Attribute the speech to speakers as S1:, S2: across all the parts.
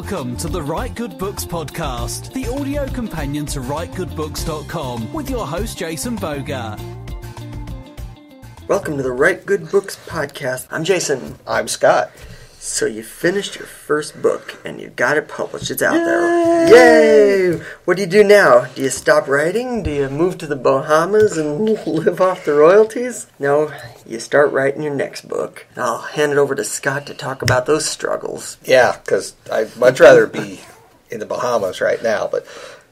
S1: Welcome to the Write Good Books podcast, the audio companion to WriteGoodBooks.com, with your host Jason Bougger.
S2: Welcome to the Write Good Books podcast. I'm Jason.
S3: I'm Scott.
S2: So you finished your first book and you got it published. It's out there. Yay! What do you do now? Do you stop writing? Do you move to the Bahamas and live off the royalties? No, you start writing your next book. I'll hand it over to Scott to talk about those struggles.
S3: Yeah, because I'd much rather be in the Bahamas right now. But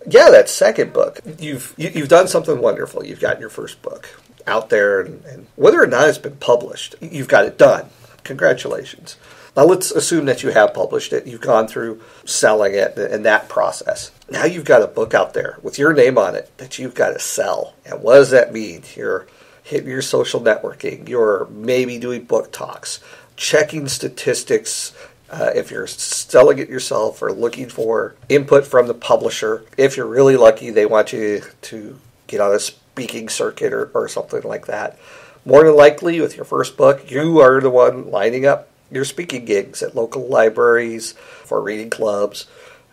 S3: yeah, that second book, you've you, you've done something wonderful. You've gotten your first book out there, and, and whether or not it's been published, you've got it done. Congratulations. Now let's assume that you have published it. You've gone through selling it and that process. Now you've got a book out there with your name on it that you've got to sell. And what does that mean? You're hitting your social networking. You're maybe doing book talks, checking statistics. Uh, if you're selling it yourself or looking for input from the publisher, if you're really lucky, they want you to get on a speaking circuit or, or something like that. More than likely, with your first book, you are the one lining up your speaking gigs at local libraries, for reading clubs,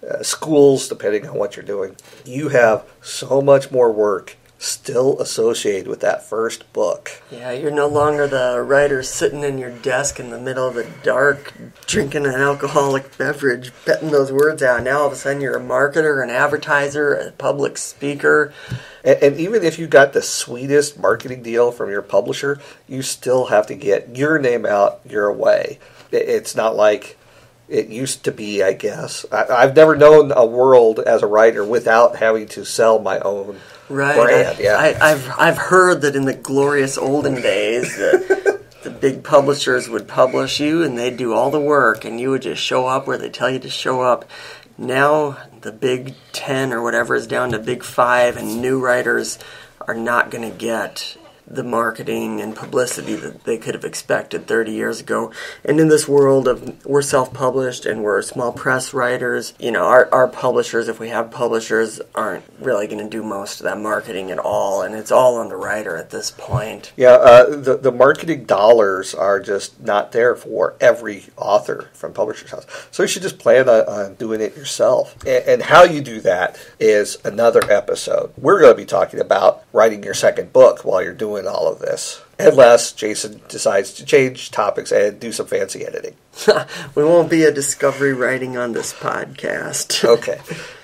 S3: uh, schools, depending on what you're doing. You have so much more work still associated with that first book.
S2: Yeah, you're no longer the writer sitting in your desk in the middle of the dark, drinking an alcoholic beverage, betting those words out. Now all of a sudden you're a marketer, an advertiser, a public speaker.
S3: And, and even if you got the sweetest marketing deal from your publisher, you still have to get your name out your way. It's not like it used to be, I guess. I, have never known a world as a writer without having to sell my own
S2: right. I,
S3: yeah,
S2: I, have I've heard that in the glorious olden days, the, the big publishers would publish you, and they'd do all the work, and you would just show up where they tell you to show up. Now the big ten or whatever is down to big five, and new writers are not going to get the marketing and publicity that they could have expected 30 years ago. And in this world of we're self-published and we're small press writers, you know, our, our publishers, if we have publishers, aren't really going to do most of that marketing at all, and it's all on the writer at this point.
S3: Yeah, uh, the the marketing dollars are just not there for every author from Publishers House. So you should just plan on, on doing it yourself. And, and how you do that is another episode. We're going to be talking about writing your second book while you're doing doing all of this. Unless Jason decides to change topics and do some fancy editing.
S2: we won't be a discovery writing on this podcast.
S3: okay.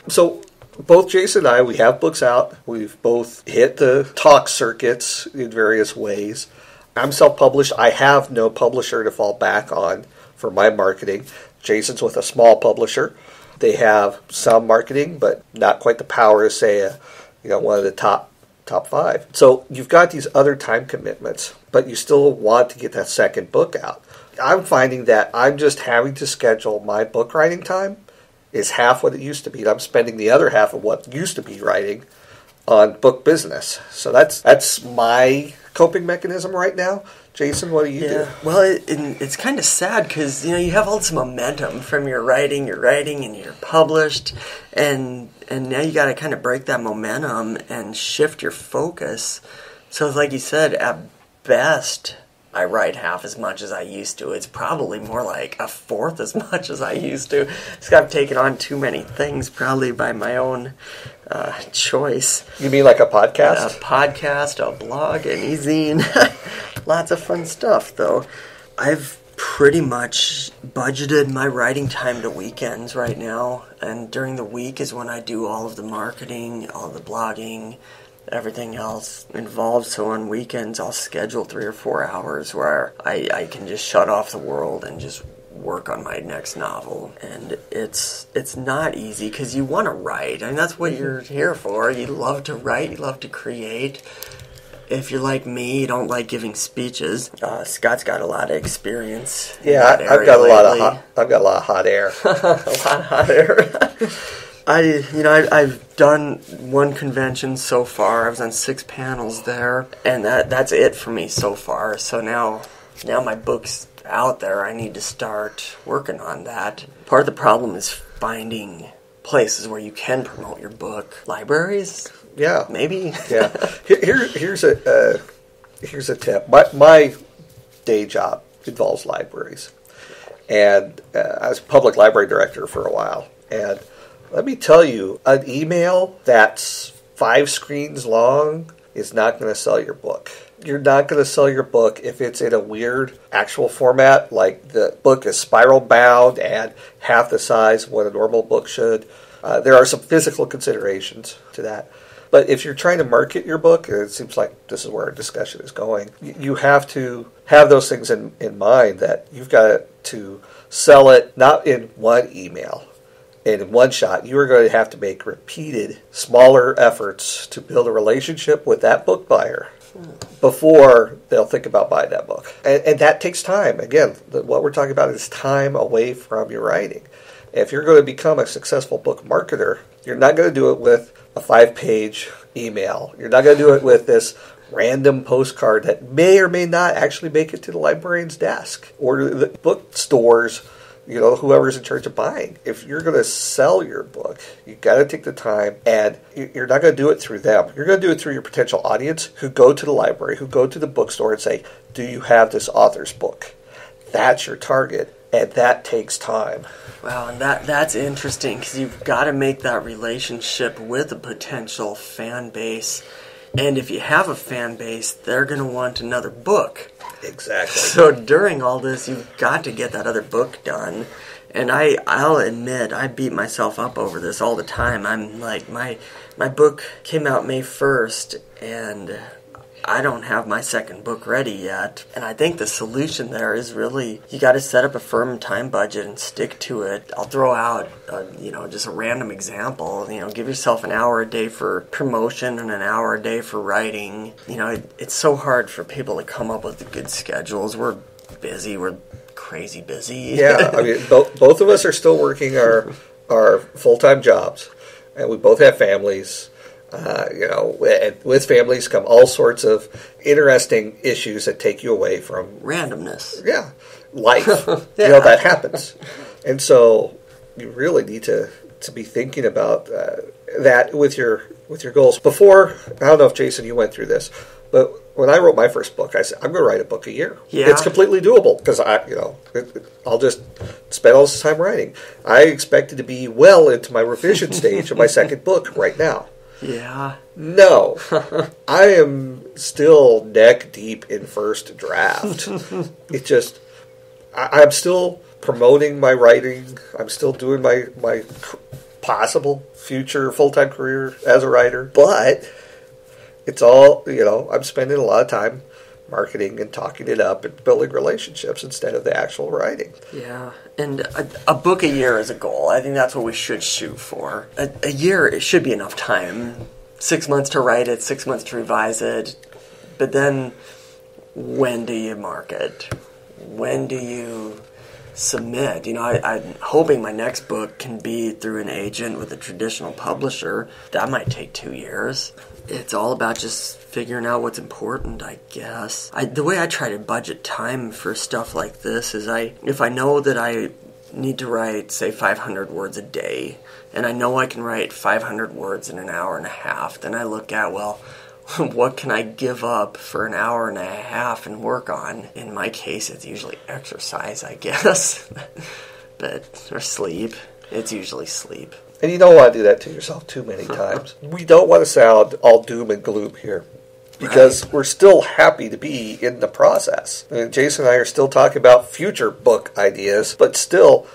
S3: So both Jason and I, we have books out. We've both hit the talk circuits in various ways. I'm self published. I have no publisher to fall back on for my marketing. Jason's with a small publisher. They have some marketing, but not quite the power of, say, a, you know, one of the top top five. So you've got these other time commitments, but you still want to get that second book out. I'm finding that I'm just having to schedule my book writing time is half what it used to be. I'm spending the other half of what used to be writing on book business. So that's that's my coping mechanism right now. Jason, what do you
S2: yeah.
S3: do?
S2: Well, it, it's kind of sad because you know you have all this momentum from your writing, your writing, and you're published, and and now you got to kind of break that momentum and shift your focus. So, like you said, at best, I write half as much as I used to. It's probably more like a fourth as much as I used to. Because I've taken on too many things, probably by my own uh, choice.
S3: You mean like a podcast?
S2: A podcast, a blog, an e-zine. Lots of fun stuff, though. I've pretty much budgeted my writing time to weekends right now, and during the week is when I do all of the marketing, all the blogging, everything else involved. So on weekends, I'll schedule three or four hours where I, I can just shut off the world and just work on my next novel. And it's it's not easy because you want to write I and mean, that's what you're here for. You love to write you love to create. If you're like me you don't like giving speeches. Uh, scott's got a lot of experience
S3: yeah I, have got a lot of hot, i've got a lot of hot air.
S2: A lot of hot air I, you know, I, have done one convention so far. I was on six panels there, and that that's it for me so far. So now, now my book's out there. I need to start working on that. Part of the problem is finding places where you can promote your book. Libraries?
S3: Yeah.
S2: Maybe?
S3: yeah. Here, here's a uh, here's a tip. My, my day job involves libraries. and uh, I was public library director for a while. And let me tell you, an email that's five screens long is not going to sell your book. You're not going to sell your book if it's in a weird actual format, like the book is spiral bound and half the size of what a normal book should. Uh, there are some physical considerations to that. But if you're trying to market your book, and it seems like this is where our discussion is going, you have to have those things in, in mind that you've got to sell it not in one email in one shot. You are going to have to make repeated, smaller efforts to build a relationship with that book buyer before they'll think about buying that book. And, and that takes time. Again, the, what we're talking about is time away from your writing. If you're going to become a successful book marketer, you're not going to do it with a five page email. You're not going to do it with this random postcard that may or may not actually make it to the librarian's desk or the bookstores you know, whoever's in charge of buying. If you're going to sell your book, you got to take the time, and you're not going to do it through them. You're going to do it through your potential audience who go to the library, who go to the bookstore and say, "Do you have this author's book?" That's your target, and that takes time.
S2: Wow, and that that's interesting because you've got to make that relationship with a potential fan base, and if you have a fan base, they're going to want another book.
S3: Exactly.
S2: So during all this, you've got to get that other book done. And I, I'll admit, I beat myself up over this all the time. I'm like, my, my book came out May 1st, and I don't have my second book ready yet. And I think the solution there is really you got to set up a firm time budget and stick to it. I'll throw out, a, you know, just a random example. You know, give yourself an hour a day for promotion and an hour a day for writing. You know, it, it's so hard for people to come up with good schedules. We're busy. We're crazy busy.
S3: yeah, I mean, both both of us are still working our our full time jobs, and we both have families uh, you know, with families come all sorts of interesting issues that take you away from
S2: randomness.
S3: Yeah, life. yeah. You know that happens, and so you really need to to be thinking about uh, that with your with your goals. Before, I don't know if Jason, you went through this, but when I wrote my first book, I said I'm going to write a book a year.
S2: Yeah.
S3: it's completely doable because I, you know, I'll just spend all this time writing. I expected to be well into my revision stage of my second book right now.
S2: Yeah.
S3: No. I am still neck deep in first draft. it just, I, am still promoting my writing. I'm still doing my, my possible future full time career as a writer. But it's all, you know, I'm spending a lot of time marketing and talking it up and building relationships instead of the actual writing.
S2: Yeah, and a, a book a year is a goal. I think that's what we should shoot for. A, a year it should be enough time. Six months to write it, six months to revise it, but then when do you market? When do you submit? You know, I, I'm hoping my next book can be through an agent with a traditional publisher. That might take two years it's all about just figuring out what's important, I guess. I, the way I try to budget time for stuff like this is I if I know that I need to write say 500 words a day and I know I can write 500 words in an hour and a half, then I look at well what can I give up for an hour and a half and work on? In my case, it's usually exercise, I guess, but or sleep. It's usually sleep.
S3: And you don't want to do that to yourself too many times. We don't want to sound all doom and gloom here because right. we're still happy to be in the process. Mean, Jason and I are still talking about future book ideas, but still,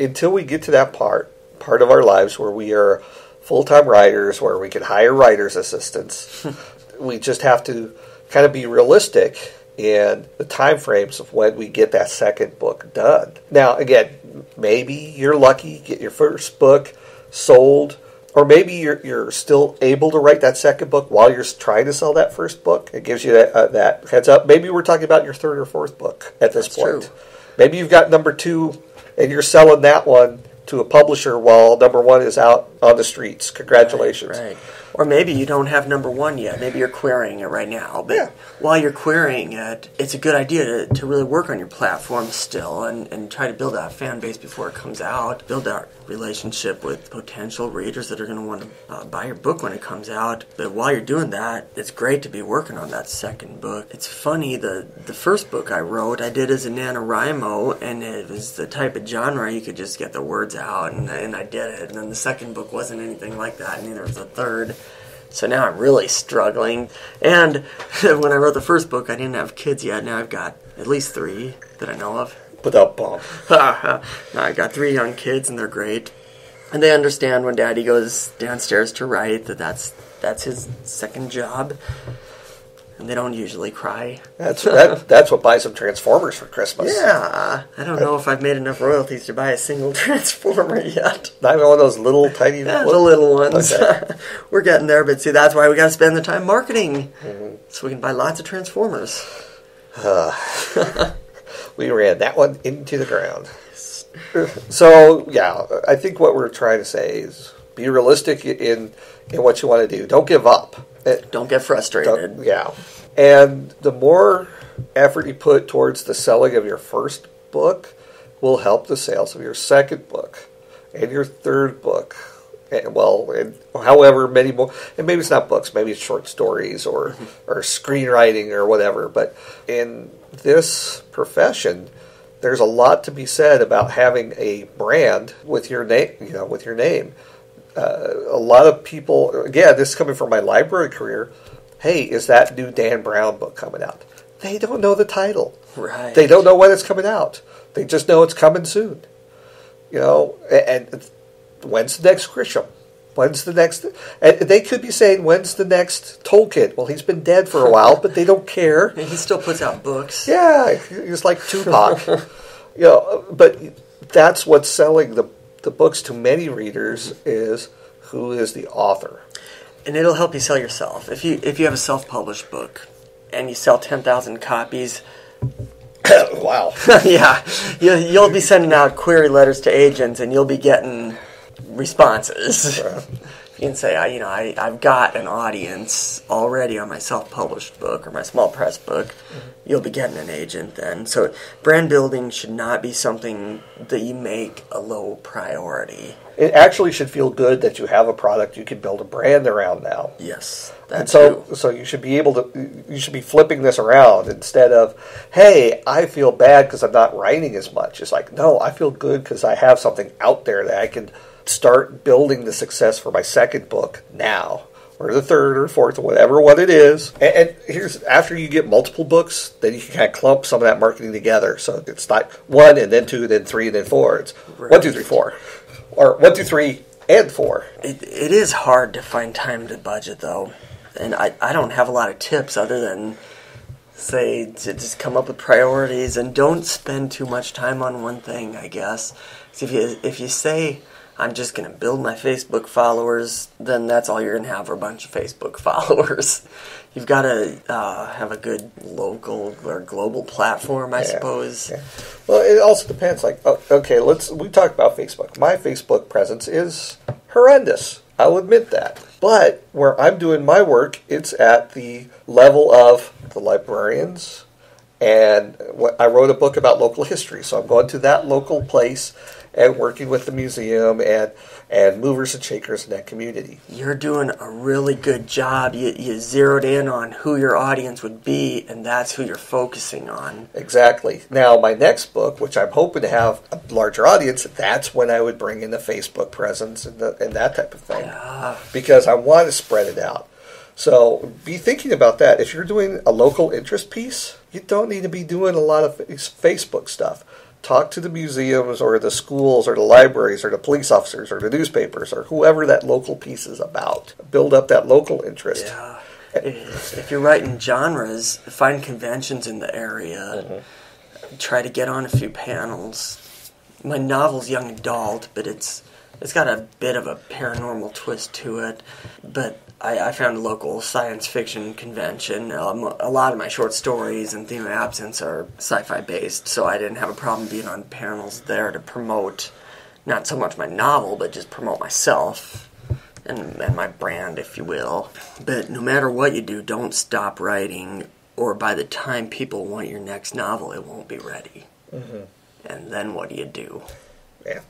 S3: until we get to that part, part of our lives where we are full time writers, where we can hire writers' assistants, we just have to kind of be realistic in the time frames of when we get that second book done. Now, again, maybe you're lucky, get your first book sold, or maybe you're, you're still able to write that second book while you're trying to sell that first book. It gives you that, uh, that heads up. Maybe we're talking about your third or fourth book at this
S2: That's
S3: point.
S2: True.
S3: Maybe you've got number two and you're selling that one to a publisher while number one is out on the streets. Congratulations.
S2: Right, right. Or maybe you don't have number one yet. Maybe you're querying it right now. But
S3: Yeah.
S2: while you're querying it, it's a good idea to, to really work on your platform still and, and try to build that fan base before it comes out. Build that relationship with potential readers that are going to want to uh, buy your book when it comes out. But while you're doing that, it's great to be working on that second book. It's funny, the, the first book I wrote, I did as a NaNoWriMo, and it was the type of genre you could just get the words out, and, and I did it. And then the second book wasn't anything like that, and neither was the third. So now I'm really struggling. And when I wrote the first book, I didn't have kids yet. Now I've got at least three that I know of.
S3: Without
S2: now I got three young kids, and they're great. And they understand when Daddy goes downstairs to write that that's that's his second job. And they don't usually cry.
S3: That's that, that's what buys them Transformers for Christmas.
S2: Yeah, I don't know if I've made enough royalties to buy a single Transformer yet.
S3: Not even one of those little tiny
S2: Yeah, the little ones.
S3: Okay.
S2: We're getting there, but see, that's why we got to spend the time marketing, mm-hmm. so we can buy lots of Transformers.
S3: we ran that one into the ground. So yeah, I think what we're trying to say is be realistic in in what you want to do. Don't give up. It-
S2: Don't get frustrated.
S3: don't- yeah, and the more effort you put towards the selling of your first book will help the sales of your second book and your third book. And, well, and however many more, and maybe it's not books, maybe it's short stories or mm-hmm. or screenwriting or whatever. But in this profession, there's a lot to be said about having a brand with your name, you know, with your name. Uh, a lot of people, again, this is coming from my library career. Hey, is that new Dan Brown book coming out? They don't know the title.
S2: Right.
S3: They don't know when it's coming out. They just know it's coming soon. You know, a- and, when's the next Grisham? When's the next? And they could be saying, when's the next Tolkien? Well, he's been dead for a while, but they don't care.
S2: And he still puts out books.
S3: Yeah, he's like Tupac. you know, but that's what's selling the the books to many readers is who is the author.
S2: and it'll help you sell yourself. If you if you have a self published book and you sell ten thousand copies,
S3: wow.
S2: yeah, you, you'll be sending out query letters to agents, and you'll be getting responses. Can say, I, you know, I, I've got an audience already on my self-published book or my small press book. Mm-hmm. You'll be getting an agent then. So brand building should not be something that you make a low priority.
S3: It actually should feel good that you have a product you can build a brand around now.
S2: Yes,
S3: And so, so you should be able to, you should be flipping this around instead of, hey, I feel bad because I'm not writing as much. It's like, no, I feel good because I have something out there that I can start building the success for my second book now, or the third or fourth, or whatever what it is. And, and here's after you get multiple books, then you can kind of clump some of that marketing together. So it's not one and then two, then three, and then four. It's one, two, three, four, or one, two, three, and four.
S2: It, it is hard to find time to budget though, and I, I don't have a lot of tips other than say to just come up with priorities and don't spend too much time on one thing. I guess if you if you say I'm just going to build my Facebook followers, then that's all you're going to have are a bunch of Facebook followers. You've got to uh, have a good local or global platform, I
S3: Yeah,
S2: suppose.
S3: yeah. Well, it also depends. Like, oh, okay, let's we talked about Facebook. My Facebook presence is horrendous. I'll admit that. But where I'm doing my work, it's at the level of the librarians, and what, I wrote a book about local history. So I'm going to that local place and working with the museum and and movers and shakers in that community.
S2: You're doing a really good job. You, you zeroed in on who your audience would be, and that's who you're focusing on.
S3: Exactly. Now, my next book, which I'm hoping to have a larger audience, that's when I would bring in the Facebook presence and, the, and that type of thing.
S2: Yeah.
S3: Because I want to spread it out. So be thinking about that. If you're doing a local interest piece, you don't need to be doing a lot of face- Facebook stuff. Talk to the museums or the schools or the libraries or the police officers or the newspapers or whoever that local piece is about. Build up that local interest.
S2: Yeah. If if you're writing genres, find conventions in the area. Mm-hmm. Try to get on a few panels. My novel's young adult, but it's it's got a bit of a paranormal twist to it. But I, I found a local science fiction convention. Um, a lot of my short stories and theme of absence are sci-fi based, so I didn't have a problem being on panels there to promote not so much my novel, but just promote myself and, and my brand, if you will. But no matter what you do, don't stop writing, or by the time people want your next novel, it won't be ready. And then what do you do?
S3: Yeah.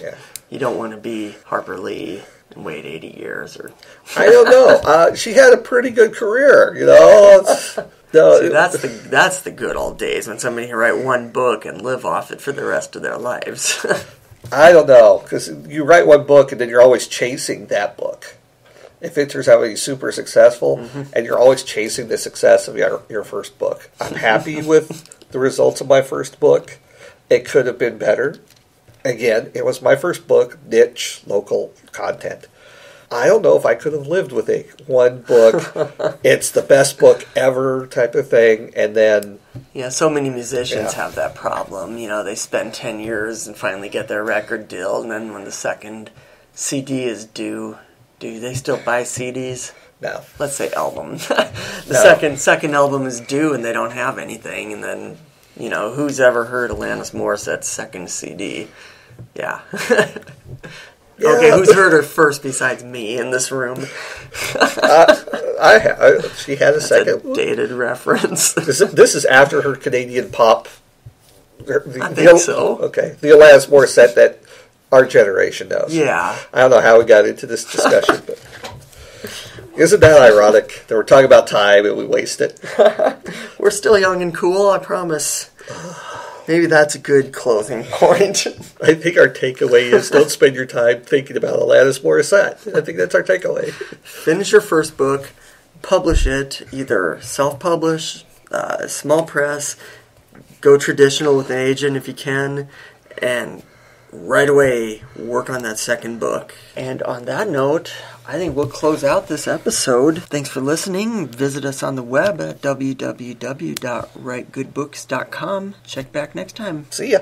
S3: Yeah.
S2: You don't want to be Harper Lee and wait 80 years or
S3: I don't know. Uh, she had a pretty good career, you know. No,
S2: See, that's the that's the good old days when somebody can write one book and live off it for the rest of their lives.
S3: I don't know because you write one book and then you're always chasing that book. If it turns out to be super successful and you're always chasing the success of your your first book, I'm happy with the results of my first book. It could have been better. Again, it was my first book, niche, local content. I don't know if I could have lived with a one book. it's the best book ever type of thing, and then
S2: yeah, so many musicians
S3: Yeah.
S2: have that problem. You know, they spend 10 years and finally get their record deal, and then when the second CD is due, do they still buy CDs?
S3: no,
S2: Let's say album. the
S3: No.
S2: second second album is due and they don't have anything, and then you know who's ever heard Alanis Morissette's second CD? Yeah. Okay, who's heard her first besides me in this room?
S3: I, I she had a
S2: It's
S3: second.
S2: a dated reference.
S3: This is, this is after her Canadian pop. The,
S2: I
S3: the-
S2: think so.
S3: Okay, the Alanis Morissette that our generation knows.
S2: yeah.
S3: I don't know how we got into this discussion, but isn't that ironic that we're talking about time and we waste it?
S2: We're still young and cool, I promise. Maybe that's a good closing point.
S3: I think our takeaway is don't spend your time thinking about Alanis Morissette. I think that's our takeaway.
S2: Finish your first book, publish it, either self publish, uh, small press, go traditional with an agent if you can, and right away work on that second book. And on that note, I think we'll close out this episode. Thanks for listening. Visit us on the web at www.writegoodbooks.com. Check back next time.
S3: See ya.